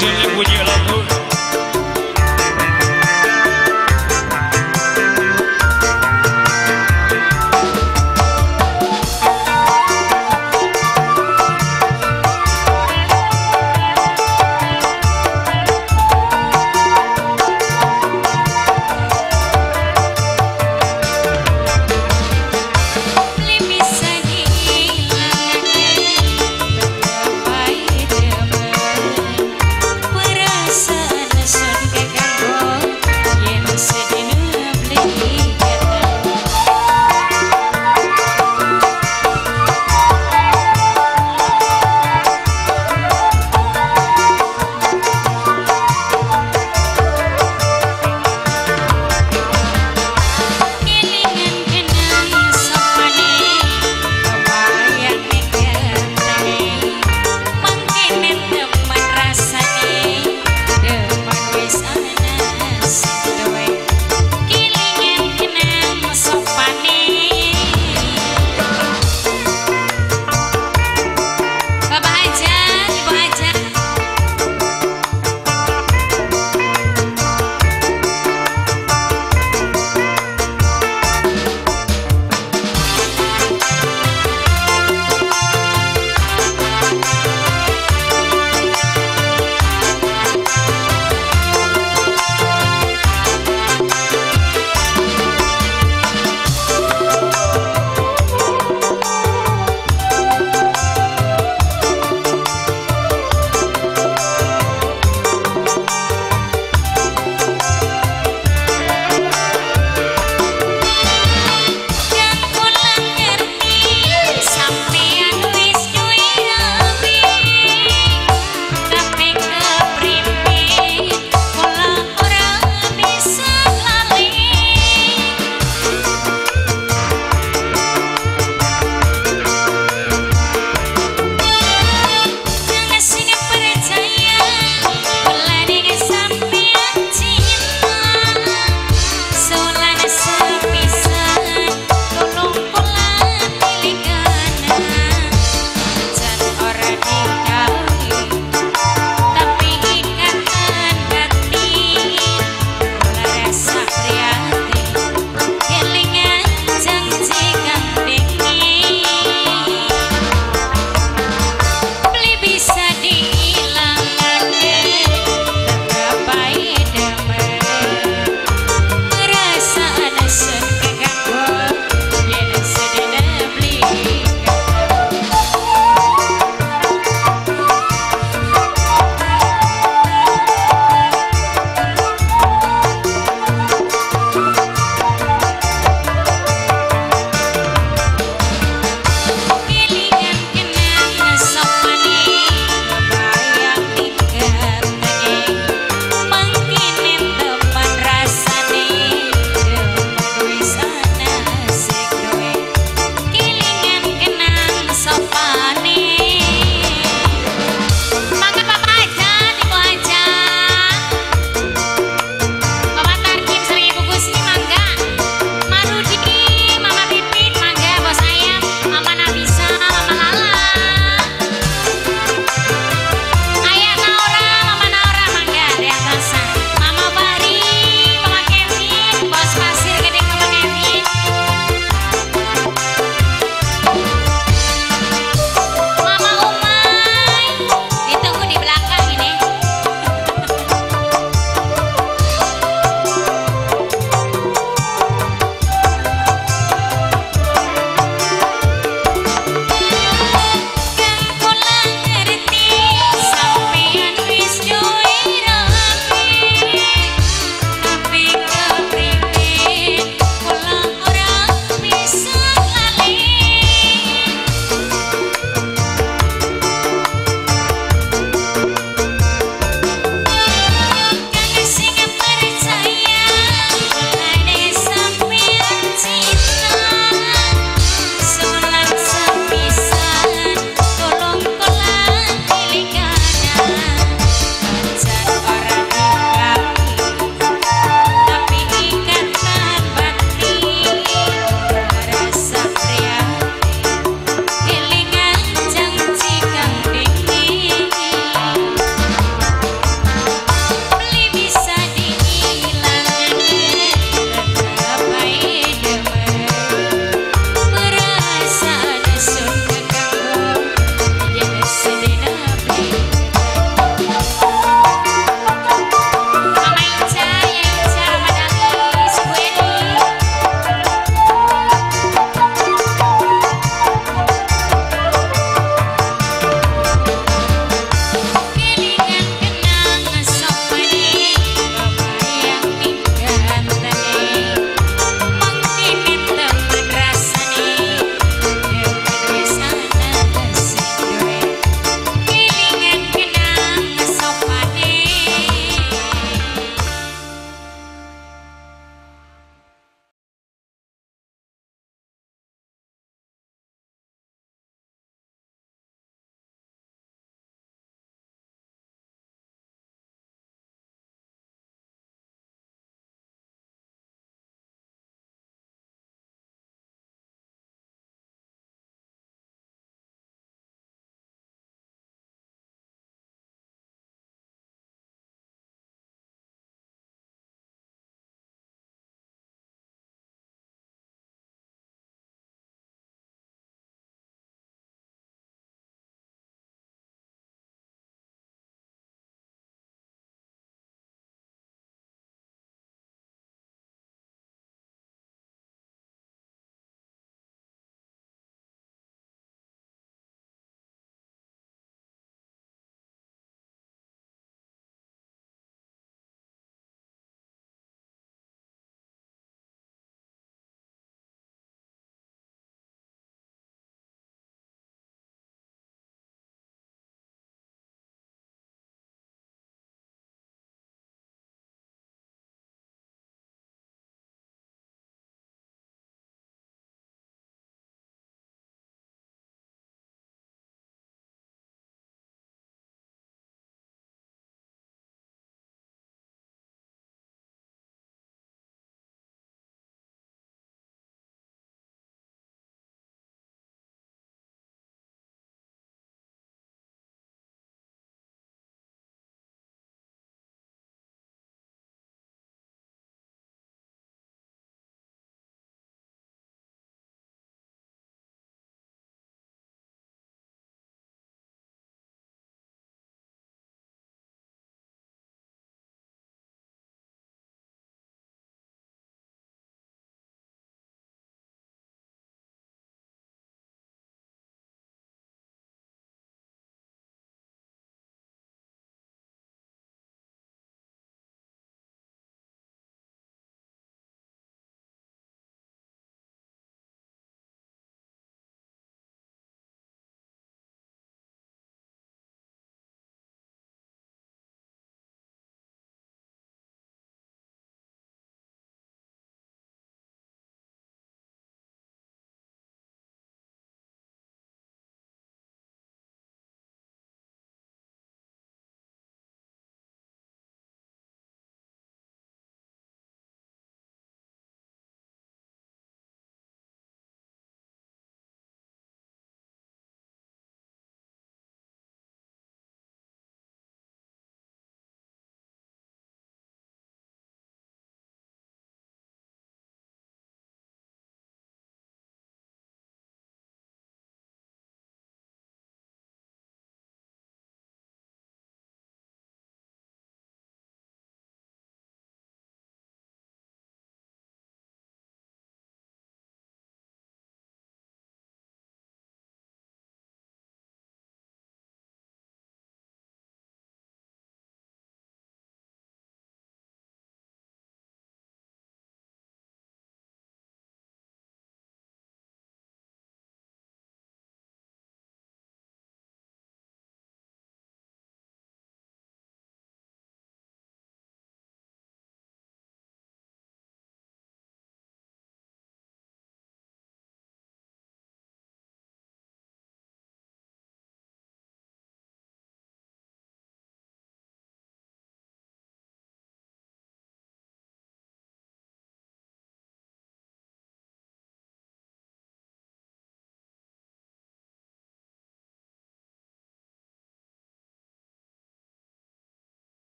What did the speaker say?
Cause you live with your